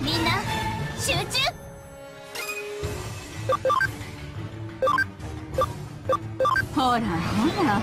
みんな集中。ほらほら。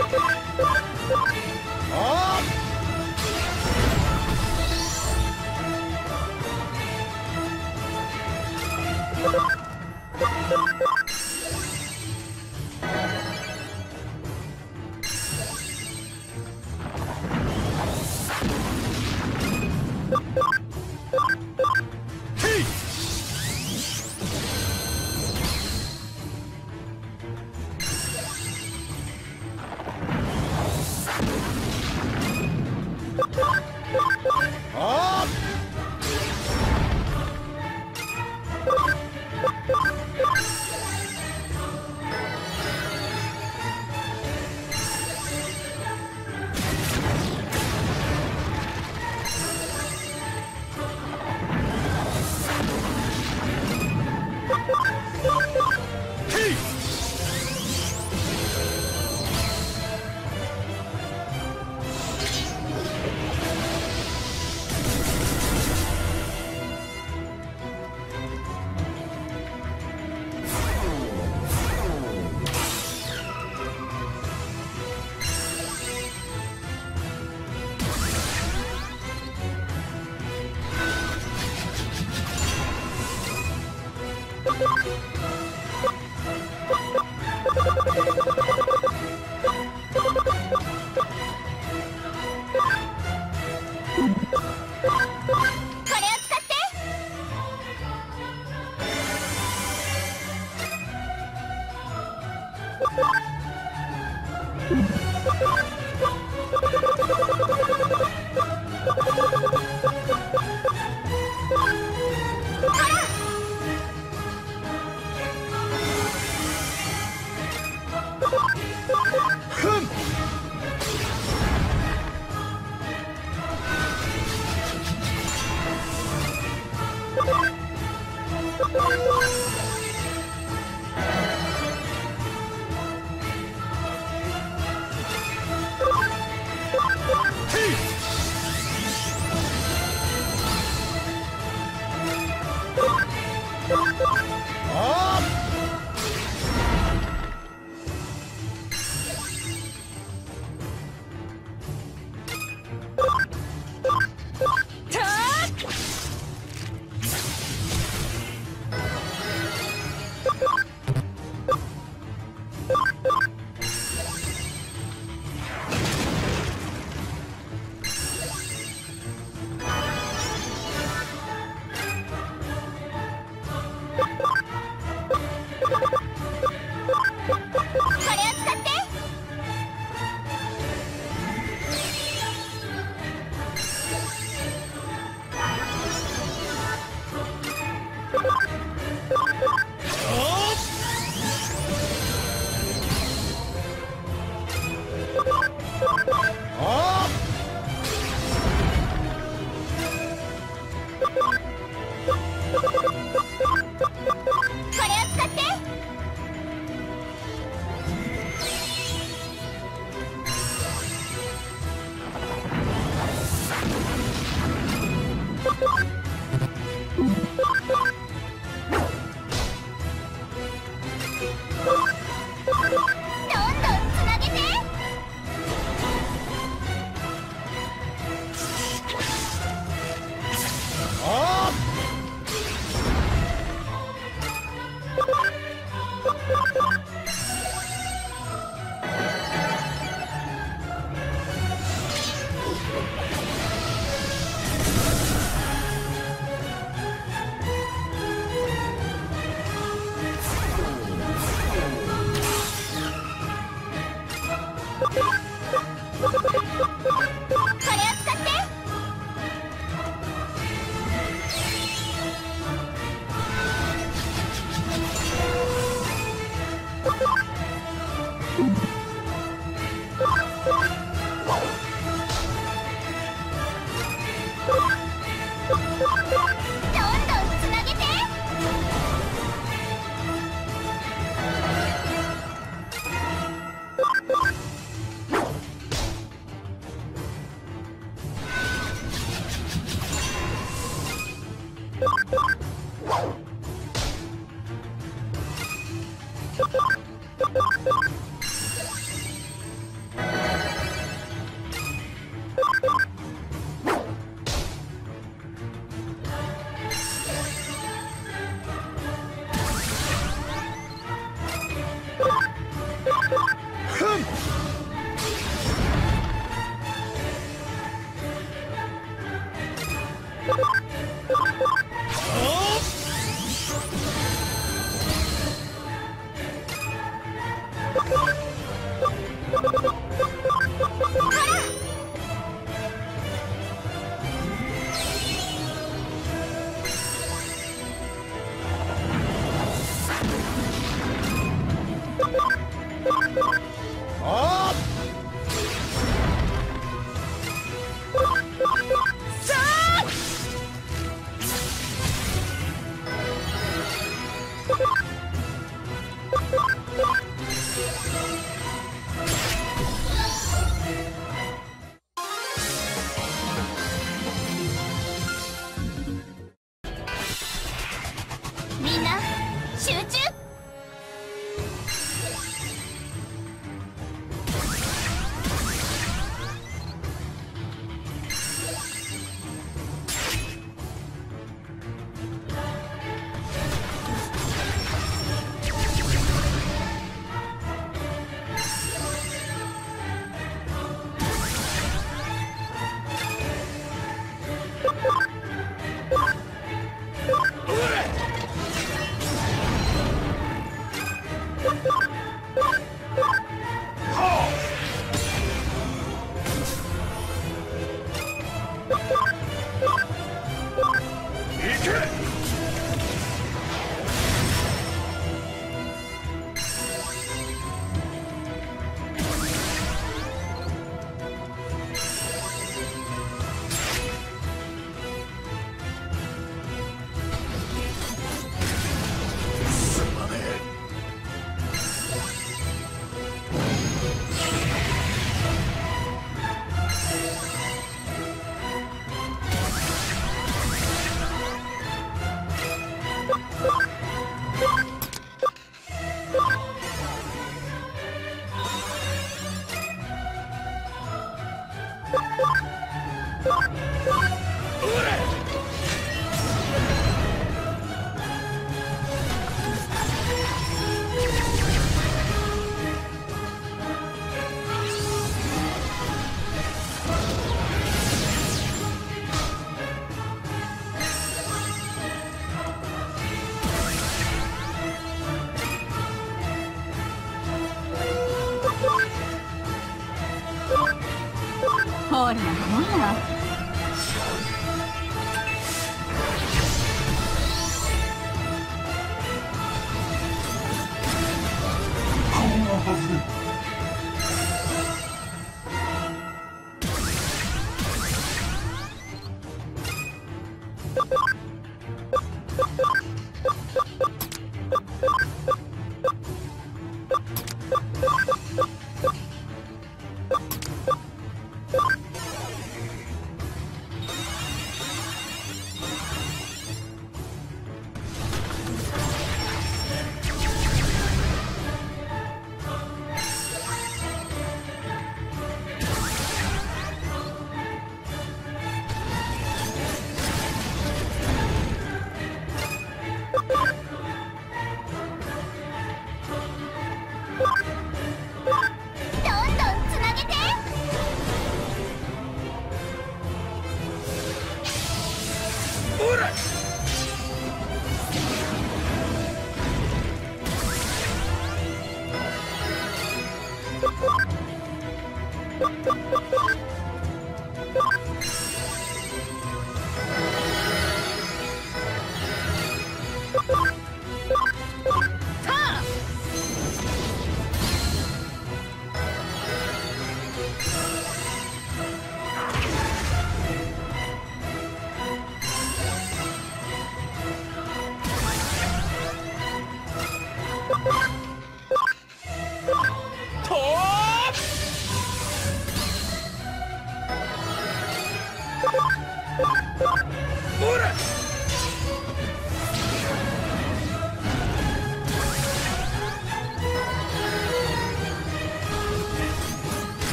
Thank you.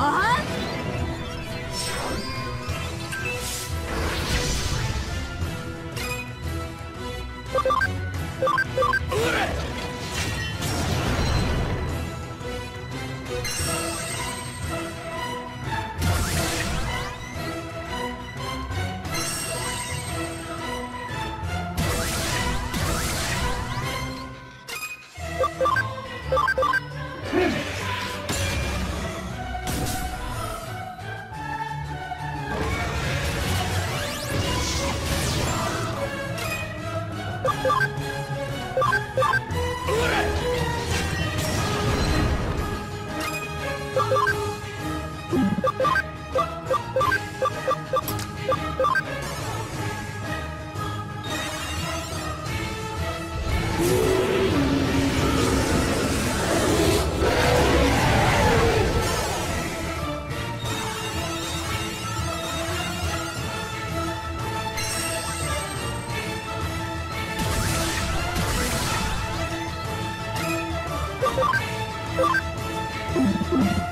Uh-huh. おらおら行け行け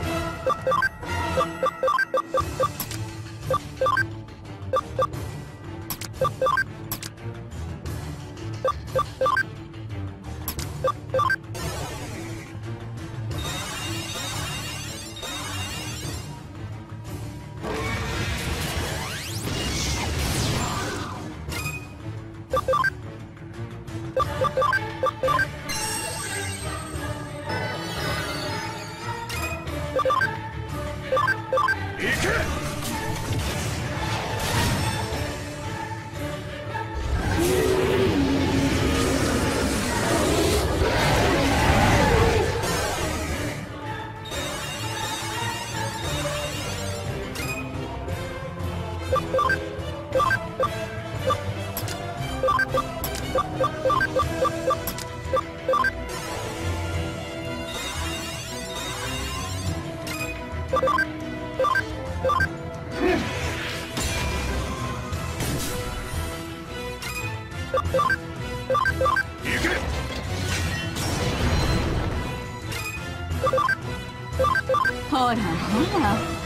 ほらほら。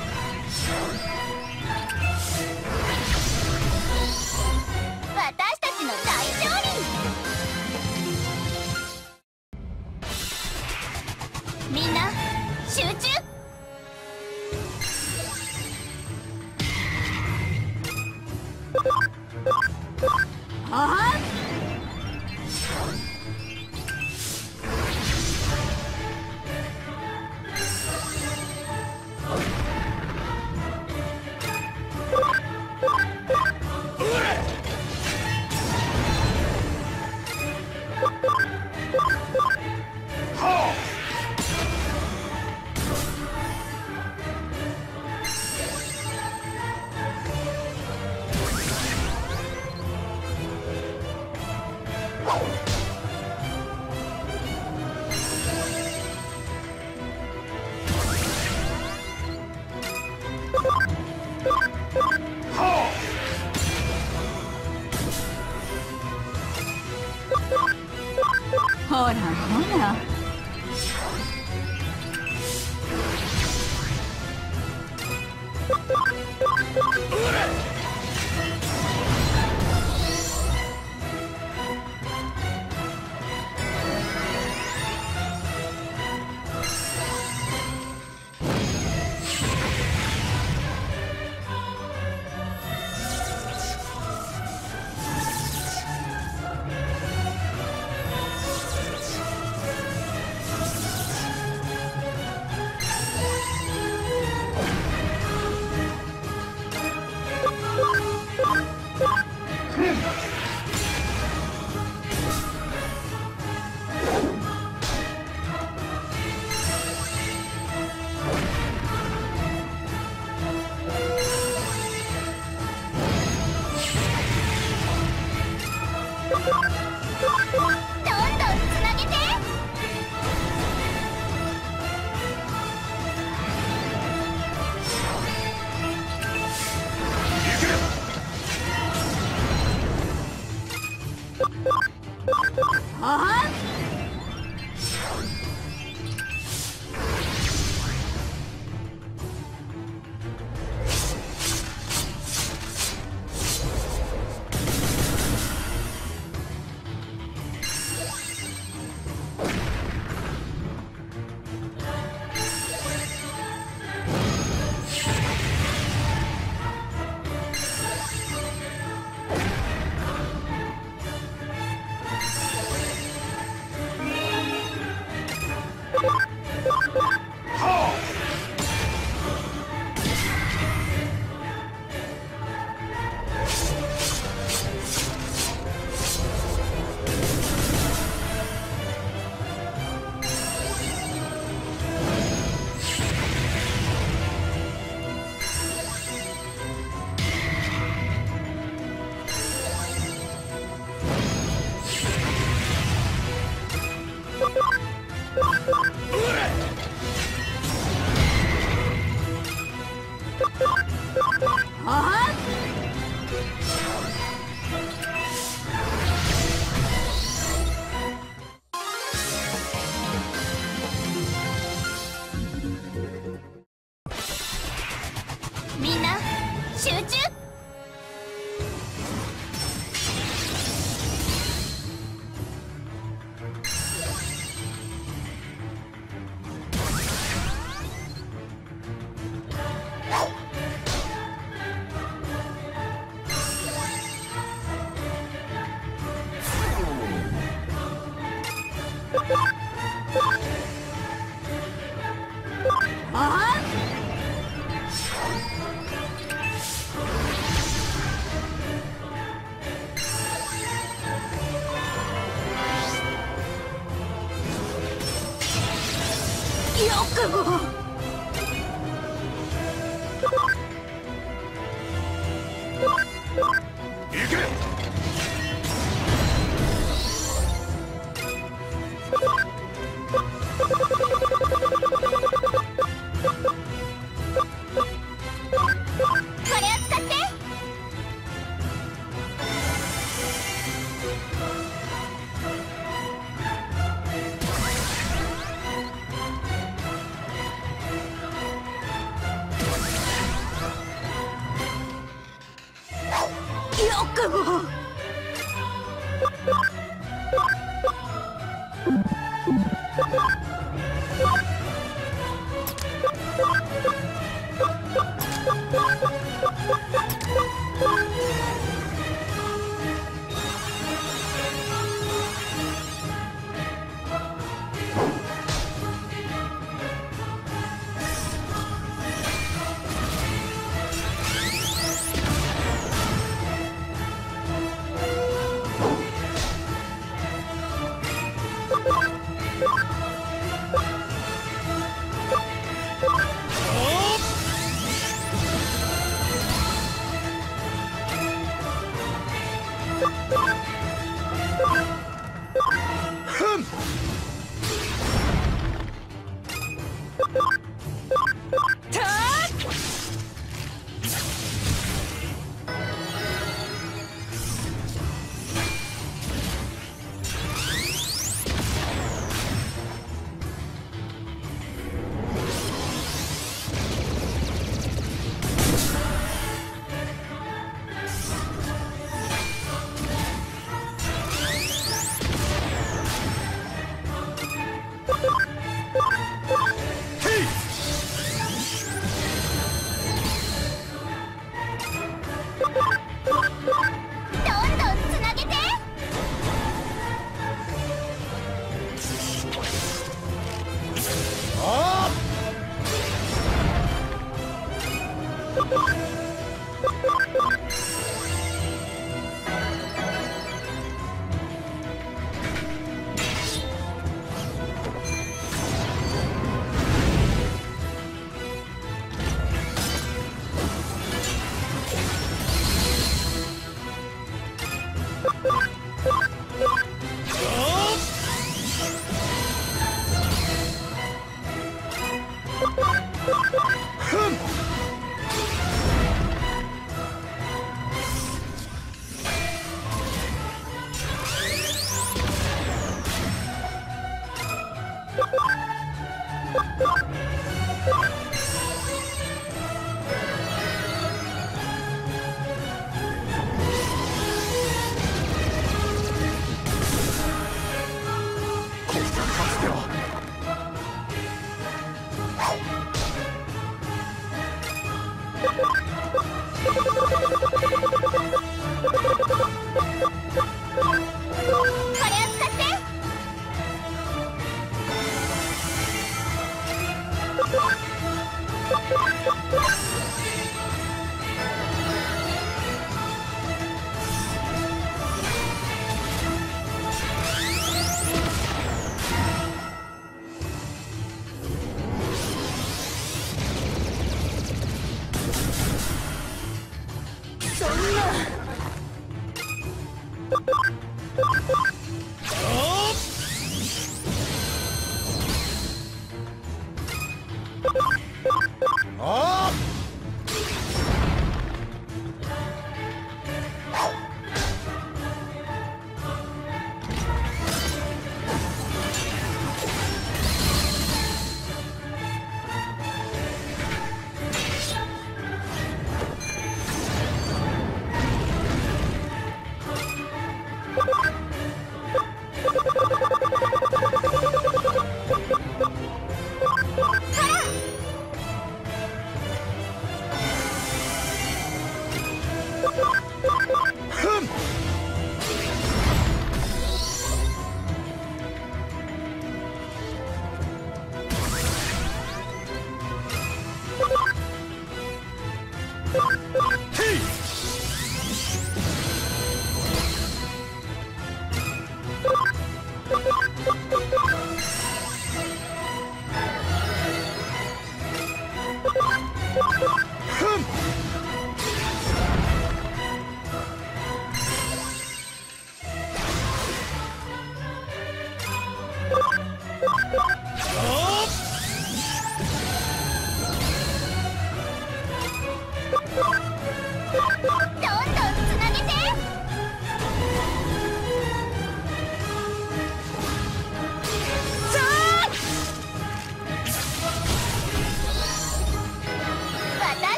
ほら